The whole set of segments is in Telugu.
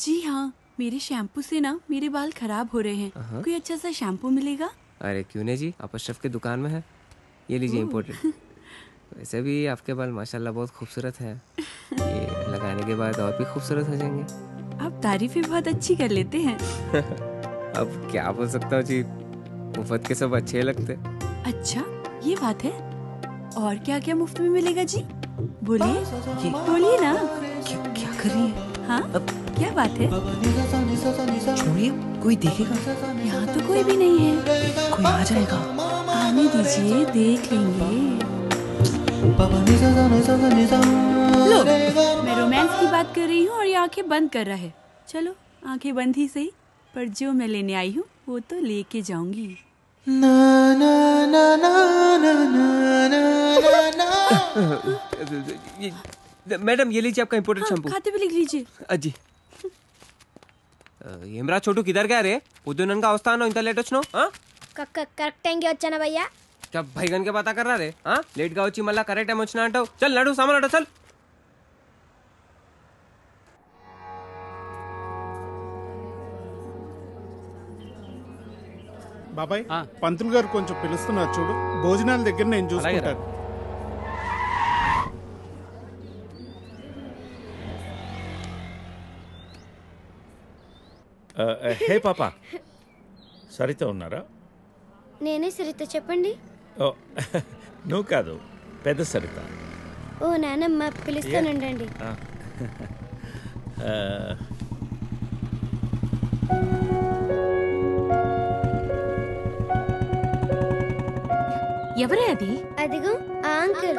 जी हाँ मेरे शैम्पू से ना मेरे बाल खराब हो रहे हैं। कोई अच्छा सा शैम्पू मिलेगा? अरे क्यों नहीं जी? आप अशरफ की दुकान में है। ये लीजिए इम्पोर्टेड वैसे भी आपके बाल माशाल्लाह बहुत खूबसूरत है। ये लगाने के बाद और भी खूबसूरत हो जाएँगे। आप तारीफें बहुत अच्छी कर लेते हैं। अब क्या बोल सकता हूँ जी? मुफ़्त के सब अच्छे लगते। अच्छा ये बात है। और क्या क्या मुफ़्त में मिलेगा जी? बोलिए। बोलिए ना। क्या, क्या कर रही है? हाँ? क्या बात है? छोड़िए कोई देखेगा? यहाँ तो कोई भी नहीं है। कोई आ जाएगा। आने दीजिए देख लेंगे। लो मैं रोमांस की बात कर रही हूँ और ये आँखें बंद कर रहा है। चलो आँखें बंद ही सही पर जो मैं लेने आई हूँ वो तो लेके जाऊँगी। ये- मैडम ये लीजिए आपका इम्पोर्टेड हाँ, शैम्पू खाते भी लिख लीजिए అజ్జి ఏమ్రా చోటు కిదర్ గా రే పొద్దుననగా వస్తాను ఇంత లేట్ వచ్చినావు ఆ? కరెక్ట్ టైంకి వచ్చానా భయ్యా क्या भैगन के बाता कर रहा रे हाँ लेट గా వచ్చి మళ్ళా కరెక్ట్ టైం వచ్చినా అంటావు చల్ నడు సామాన్ అడో చల్ బాబాయ్ పంతులు గారు కొంచెం పిలుస్తున్నారు చూడు భోజనాల దగ్గర నేను చూసుకుంటాను హే పాప. సరిత ఉన్నారా? నేనే సరిత చెప్పండి. ఓ నువ్వు కాదు పెద్ద సరిత. ఓ నానమ్మ పిలుస్తానండి ఆ. ఆ, ఎవరే అది? అదిగో ఆ అంకుల్.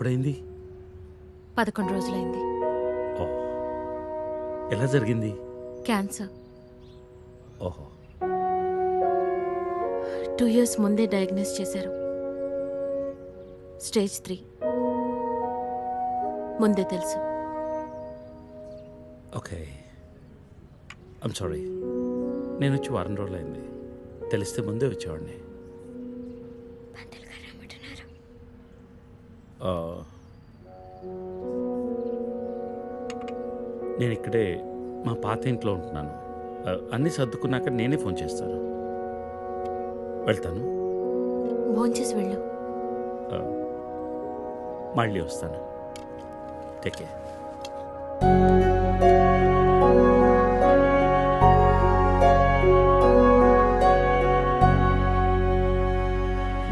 ఎప్పుడైంది? పదకొండు రోజులైంది. ఎలా జరిగింది? క్యాన్సర్. ఓహో. టూ ఇయర్స్ ముందే డయాగ్నోస్ చేశారు. Stage three. ముందే తెలుసు. ఓకే. I'm sorry. నేను వచ్చి వారం రోజులైంది. తెలిస్తే ముందే వచ్చేవాడిని. నేను ఇక్కడే మా పాత ఇంట్లో ఉంటున్నాను. అన్నీ సర్దుకున్నాక నేనే ఫోన్ చేస్తాను. వెళ్తాను. భోంచేసి వెళ్ళు. మళ్ళీ వస్తాను. టేక్ కేర్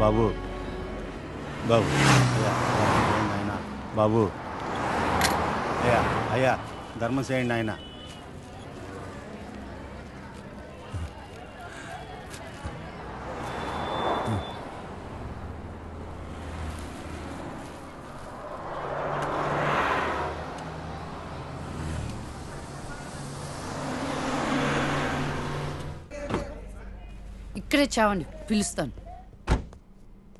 బాబు బాబు అయ్యా ధర్మం చేయండి ఆయన బాబు. అయ్యా అయ్యా ధర్మం చేయండి ఆయన. ఇక్కడే చావండి పిలుస్తాను.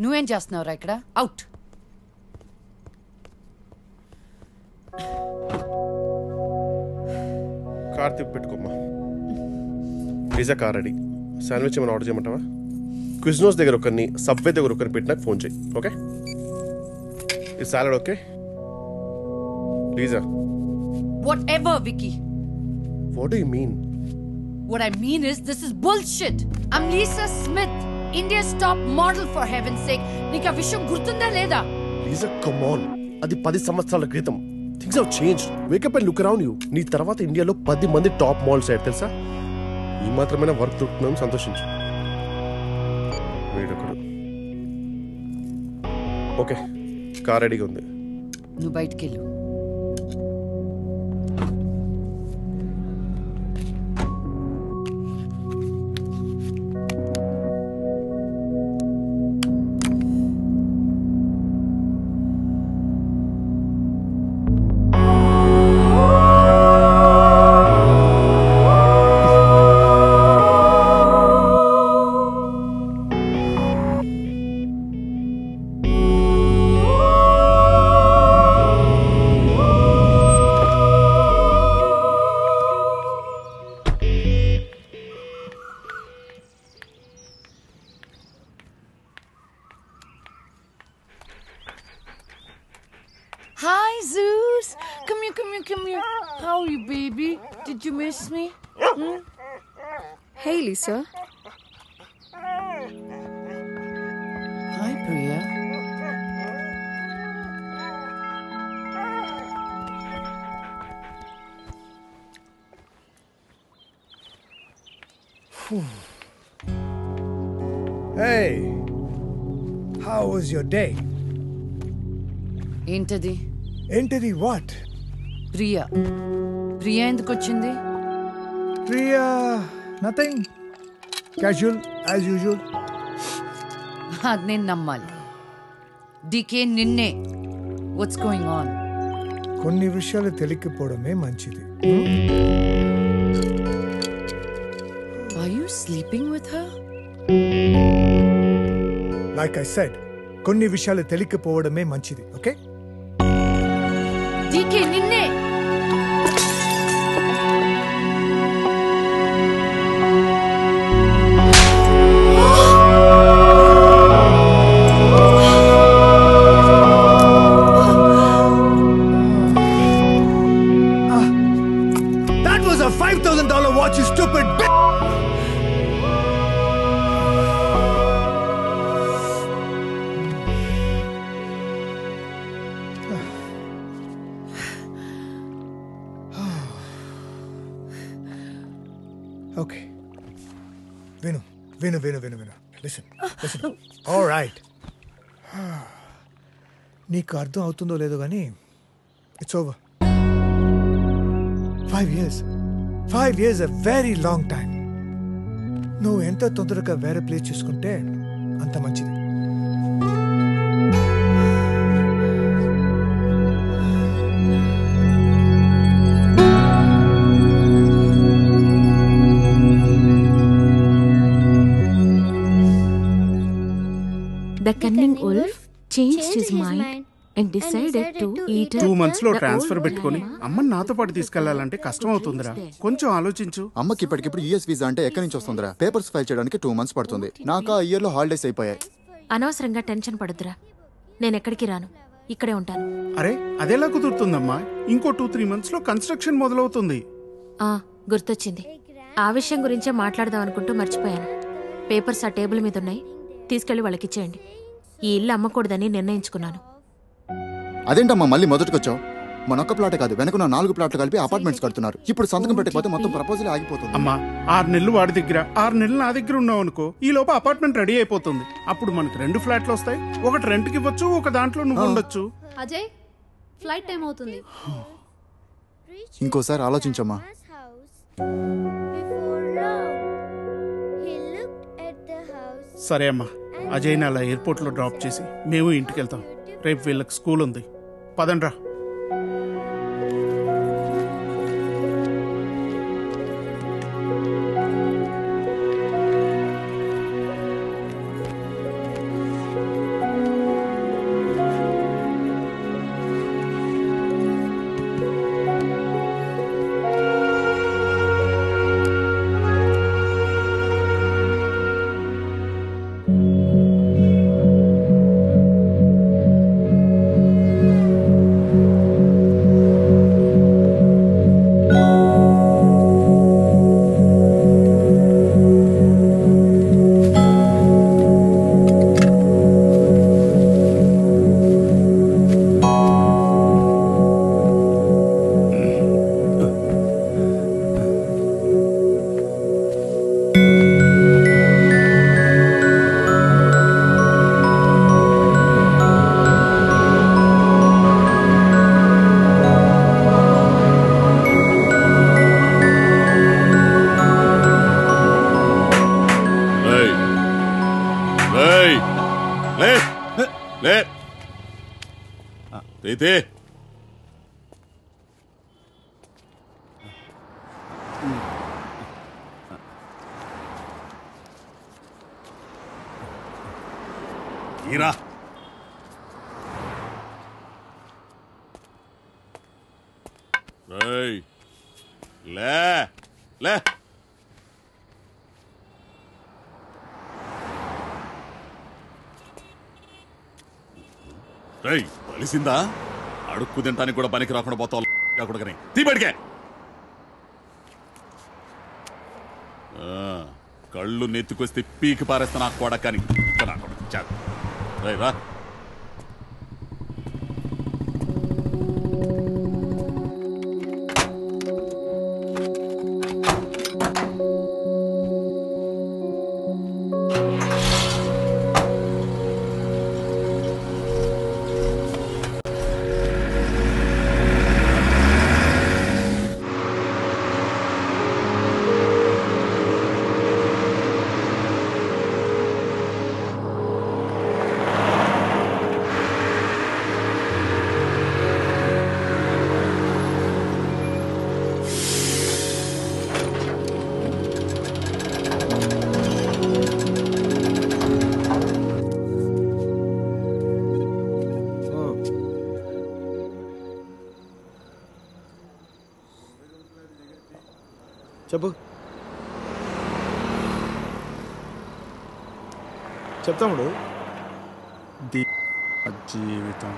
నువ్వేం చేస్తున్నావురా ఇక్కడ? అవుట్ కార్ తిప్పి పెట్టుకోమ్మా. Pizza car ready. శాండ్విచ్ ఏమైనా ఆర్డర్ చేయమంటావా? క్విజ్నోస్ దగ్గర ఒకరిని సబ్వే దగ్గర ఒకరిని పెట్టి నాకు ఫోన్ చేయి ఓకే? ఈ salad okay? Lisa whatever Vicky what you mean What I mean is, this is bullshit. I'm Lisa Smith, India's top model for heaven's sake. నీకు ఆ విషయం గుర్తుందా లేదా? లీజా కమాన్ అది పది సంవత్సరాల క్రితం. Things have change wake up and look around you నీ తర్వాత ఇండియాలో పది మంది టాప్ మాల్స్ అయ్యారు తెలుసా? ఈ మాత్రమైన వర్క్ దొరుకుతున్నాం సంతోషించు. వీడొకడు. ఓకే కార్ రెడీగా ఉంది. నువ్వు బయటికి వెళ్ళు Did you miss me? Hmm? Hey, Lisa. Hi, Priya. hey, how was your day? Intadi. the what? Priya. Priya ఎందుకు వచ్చింది? Priya nothing casual as usual అది నేను నమ్మాలి. డికే నిన్నే వాట్స్ గోయింగ్ ఆన్ కొన్ని విషయాలు తెలియకపోవడమే మంచిది. Are you sleeping with her like I said కొన్ని విషయాలు తెలియకపోవడమే మంచిది ఓకే డికే నిన్నే Okay. విను విను విను విను విను. లిసన్ లిసన్ ఆల్ రైట్ నీకు అర్థం అవుతుందో లేదో కానీ it's over five years five years a very long time నువ్వు ఎంత తొందరగా వేరే ప్లేస్ చూసుకుంటే అంత మంచిది. Wolf changed his mind and decided to eat two మంత్స్లో ట్రాన్స్ఫర్ పెట్టుకొని. అమ్మని నాతో పాటు తీసుకెళ్ళాలంటే కష్టం అవుతుందిరా. కొంచెం ఆలోచించు. అమ్మకి ఇప్పటికిప్పుడు యూఎస్ వీసా అంటే ఎక్కడి నుంచి వస్తుందిరా? పేపర్స్ ఫైల్ చేయడానికి టూ మంత్స్ పడుతుంది. నాకు ఆ ఇయర్లో హాలిడేస్ అయిపోయాయి. అనవసరంగా టెన్షన్ పడొద్దురా. నేను ఎక్కడికి రాను. ఇక్కడే ఉంటాను. అరే అదెలా కుదురుతుందమ్మా? ఇంకో టూ త్రీ మంత్స్లో కన్స్ట్రక్షన్ మొదలవుతుంది. ఆ గుర్తొచ్చింది. ఆ విషయం గురించే మాట్లాడదాం అనుకుంటూ మర్చిపోయాను. పేపర్స్ ఆ టేబుల్ మీద ఉన్నాయి తీసుకెళ్ళి వాళ్ళకి ఇచ్చేయండి ఈ ఇల్లు అమ్మకూడదని నిర్ణయించుకున్నాను. అదేంటమ్మా మళ్ళీ మొదటికొచ్చావు? మనొక్క ప్లాట్ కాదు వెనకున్న నాలుగు ప్లాట్లు కలిపి అపార్ట్మెంట్స్ కడుతున్నారు. ఇప్పుడు సంతకం పెట్టకపోతే మొత్తం ప్రపోజల్ ఆగిపోతుంది. అమ్మా ఆరు నెలలు వాడి దగ్గర. ఆరు నెలలు నా దగ్గర ఉన్నావు అనుకో ఈ లోపు అపార్ట్మెంట్ రెడీ అయిపోతుంది. అప్పుడు మనకు రెండు ఫ్లాట్లు వస్తాయి ఒకటి రెంట్కి ఇవ్వచ్చు ఒక దాంట్లో నువ్వు ఉండొచ్చు. అజయ్ ఫ్లైట్ టైం అవుతుంది. ఇంకోసారి ఆలోచించమ్మా. సరే అమ్మా అజయ్ని అలా ఎయిర్పోర్ట్లో డ్రాప్ చేసి మేము ఇంటికి వెళ్తాం రేపు వీళ్ళకి స్కూల్ ఉంది. పదండ్రా. ప్రీతి ఈరా ఏయ్ లే లే రేయ్ కలిసిందా అడుక్కు తింటానికి కూడా పనికి రాకుండా పోతావు కొడుకని. తీ ఆ, కళ్ళు నెత్తుకొస్తే పీకి పారేస్తా నా కొడకని. నా కొడుకు. చాలు. రా. చెప్పు. చెప్తాముడు జీవితం.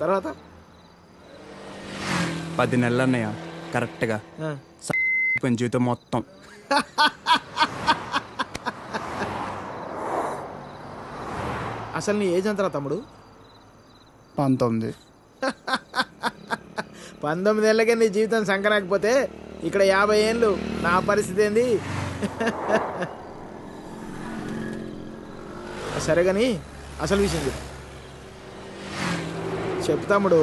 తర్వాత? పది నెలలు అన్నయ్య కరెక్ట్గా. ఆ. అయిపోయిన జీవితం మొత్తం. అసలు నీ ఏజ్ ఎంతరా తమ్ముడు? పంతొమ్మిది. పంతొమ్మిది ఏళ్ళకే నీ జీవితం సంకరాకపోతే ఇక్కడ యాభై ఏళ్ళు నా పరిస్థితి ఏంది? సరే కానీ అసలు విషయం చెప్తాముడు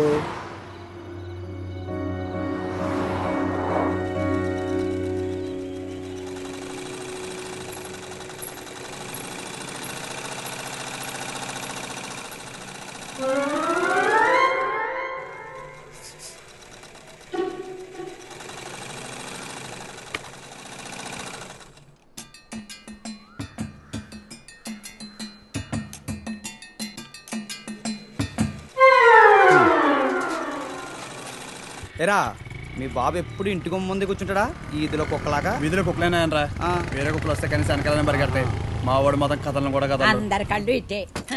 ఎరా మీ బాబు ఎప్పుడు ఇంటి గుమ్మ ముందే కూర్చుంటాడా? ఈ ఇదిలో కుక్కలాగా? వీధిలో కుక్కలేనా వేరే కుక్కలు వస్తే కనీసం వెనకాలనే పరిగెడతాయి. మా వాడు మాత్రం కథలను కూడా కథలు. అందరి కళ్ళు ఇట్టే. హ.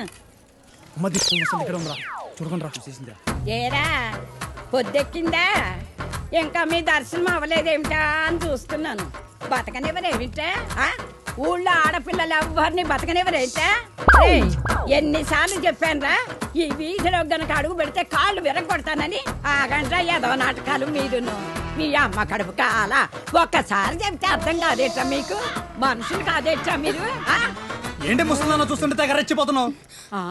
అమ్మ తీసుకుని వస్తుంది ఇక్కడ ఉందిరా. చూడకుండా రా. చూసేసిందిరా ఏరా పొద్దెక్కిందా? ఇంకా మీ దర్శనం అవ్వలేదేమిటా అని చూస్తున్నాను. బతకనివ్వరేమిటా ఆ? ఊళ్ళో ఆడపిల్లలు ఎవ్వరిని బతకనివ్వరేమిటా ఏయ్, ఎన్నిసార్లు చెప్పానురా? ఈ వీధిలో గనక అడుగు పెడితే కాళ్ళు విరగొడతానని ఆగండ్రా ఏదో నాటకాలు మీరును మీ అమ్మ కడుపు కాల. ఒక్కసారి చెప్తే అర్థం కాదేట్రా మీకు? మనుషులు కాదేట్రా మీరు? ఆ? ఏంటి ముసలిదాన్న చూస్తుంటే తెగ రెచ్చిపోతున్నావు? ఆ?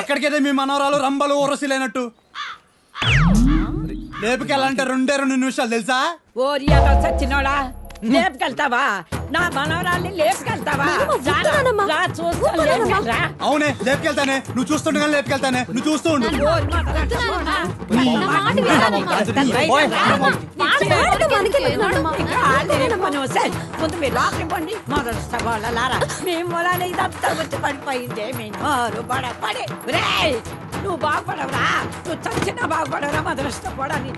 అక్కడికైతే మీ మనవరాలు రంబలు ఊరసి లేనట్టు లేపుకెళ్ళాలంటే రెండే రెండు నిమిషాలు తెలుసా? ఓరియాలో సచ్చినోడా. లేపుకెళ్తావా? నా మనవరాల్ని లేపుకెళ్తావా. అవునే లేపుకెళ్తానే. నువ్వు చూస్తుండగా లేపుకెళ్తానే. నువ్వు చూస్తూ ఉండు. ఓరి మొదలెట్టుకోనా? ముందు మీరు లోపలికి పోండి మొదలు సగోళ్ళలారా మీ మూలాన ఇదంతా వచ్చి పడిపోయిందే. మీ నోరు పడపడి రేయ్ నువ్వు బాగుపడవురా. నువ్వు చచ్చినా బాగుపడవురా. ఇష్టపడని